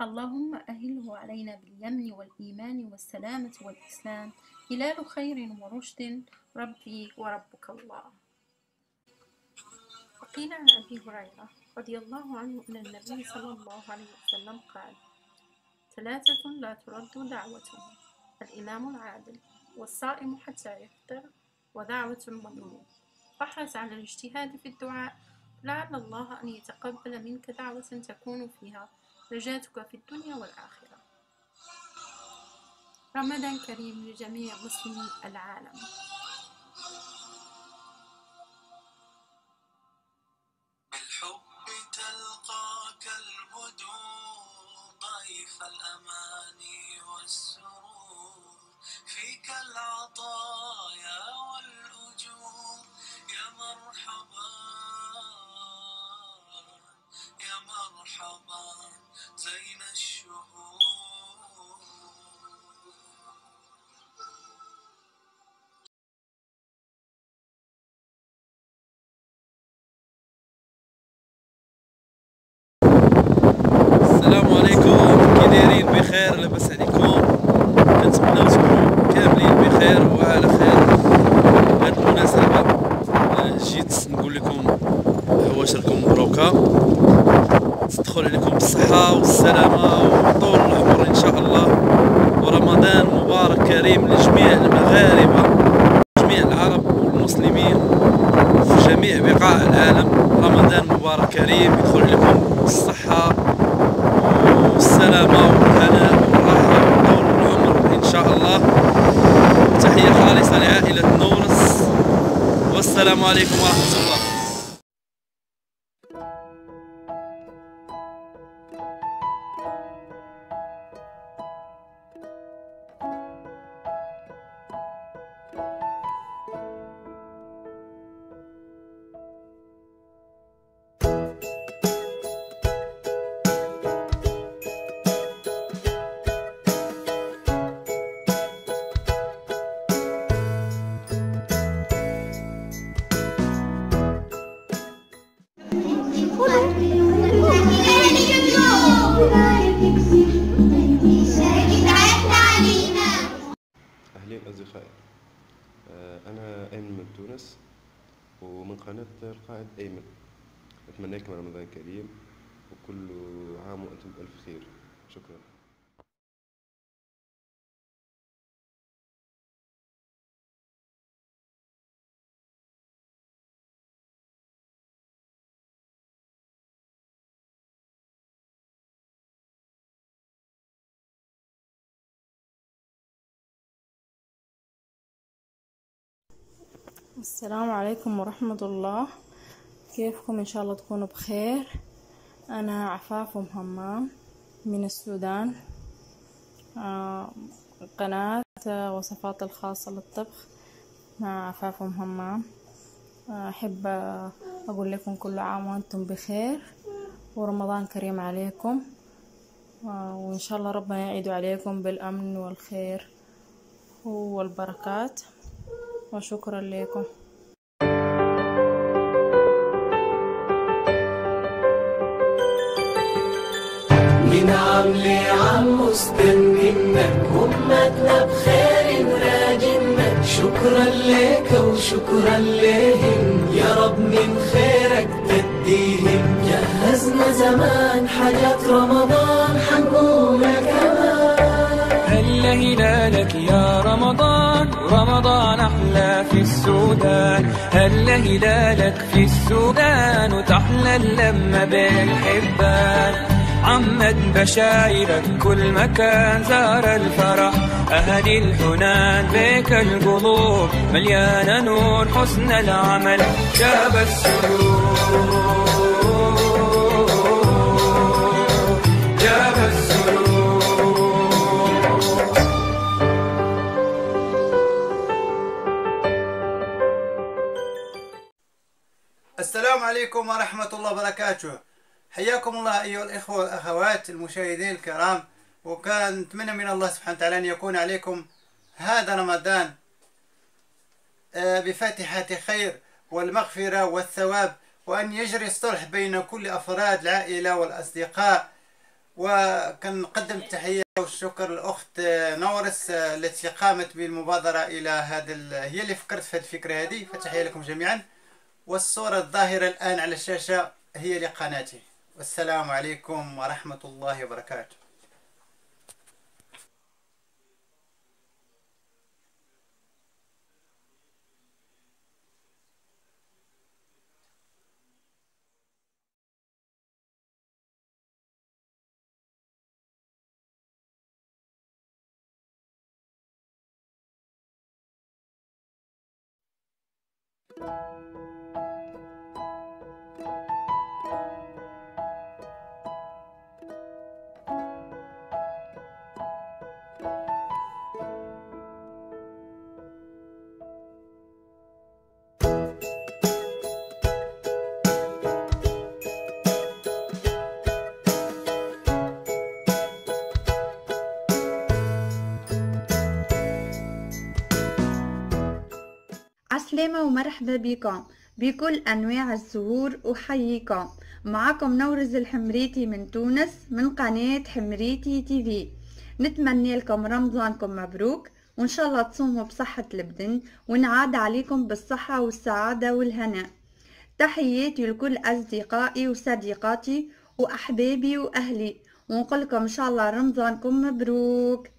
اللهم أهله علينا باليمن والإيمان والسلامة والإسلام. هلال خير ورشد. ربي وربك الله. وقيل عن أبي هريرة رضي الله عنه أن النبي صلى الله عليه وسلم قال ثلاثة لا ترد دعوتهم الإمام العادل والصائم حتى يفطر ودعوة المظلوم فاحرص على الاجتهاد في الدعاء لعل الله أن يتقبل منك دعوة تكون فيها نجاتك في الدنيا والآخرة. رمضان كريم لجميع مسلمي العالم. بالحب تلقاك البدور ضيف الأماني والسرور. فيك العطايا تدخل عليكم بالصحة والسلامة وطول العمر إن شاء الله. ورمضان مبارك كريم لجميع المغاربة جميع العرب والمسلمين في جميع بقاع العالم. رمضان مبارك كريم يدخل لكم بالصحة والسلامة والهناء والراحة وطول العمر إن شاء الله. تحية خالصة لعائلة نورس. والسلام عليكم ورحمة الله. أنا أيمن من تونس ومن قناة القائد أيمن. أتمنى لكم رمضان كريم وكل عام وأنتم بألف خير. شكرا. السلام عليكم ورحمة الله. كيفكم؟ إن شاء الله تكونوا بخير. أنا عفاف همام من السودان. آه، قناة وصفات الخاصة للطبخ مع عفاف همام آه، أحب أقول لكم كل عام وأنتم بخير ورمضان كريم عليكم. آه، وإن شاء الله ربنا يعيد عليكم بالأمن والخير والبركات. وشكرا لكم. من عام لعام مستنينك أمتنا بخير راجنا شكرا لك وشكرا لهم. يا رب من خيرك تديهم. جهزنا زمان حاجات رمضان حنقولها كمان. هل هلالك يا رمضان؟ رمضان في السودان. هل هلالك في السودان وتحلى اللمة بين الحبان عمد بشايرك كل مكان زار الفرح أهل الحنان. بك القلوب مليانة نور حسن العمل شاب السرور. السلام عليكم ورحمة الله وبركاته. حياكم الله أيها الإخوة والأخوات المشاهدين الكرام. وكان نتمنى من الله سبحانه وتعالى أن يكون عليكم هذا رمضان آه، بفاتحة خير والمغفرة والثواب وأن يجري الصلح بين كل أفراد العائلة والأصدقاء. وكنقدم التحية والشكر للأخت نورس التي قامت بالمبادرة إلى هذا هي اللي فكرت في هذه الفكرة هذه. فتحية لكم جميعا. والصورة الظاهرة الآن على الشاشة هي لقناتي. والسلام عليكم ورحمة الله وبركاته. عسلامة ومرحبا بكم بكل أنواع الزهور أحييكم. معكم نورز الحمريتي من تونس من قناة حمريتي تي في. نتمنى لكم رمضانكم مبروك وإن شاء الله تصوموا بصحة البدن ونعاد عليكم بالصحة والسعادة والهناء تحياتي لكل أصدقائي وصديقاتي وأحبابي وأهلي ونقول لكم إن شاء الله رمضانكم مبروك.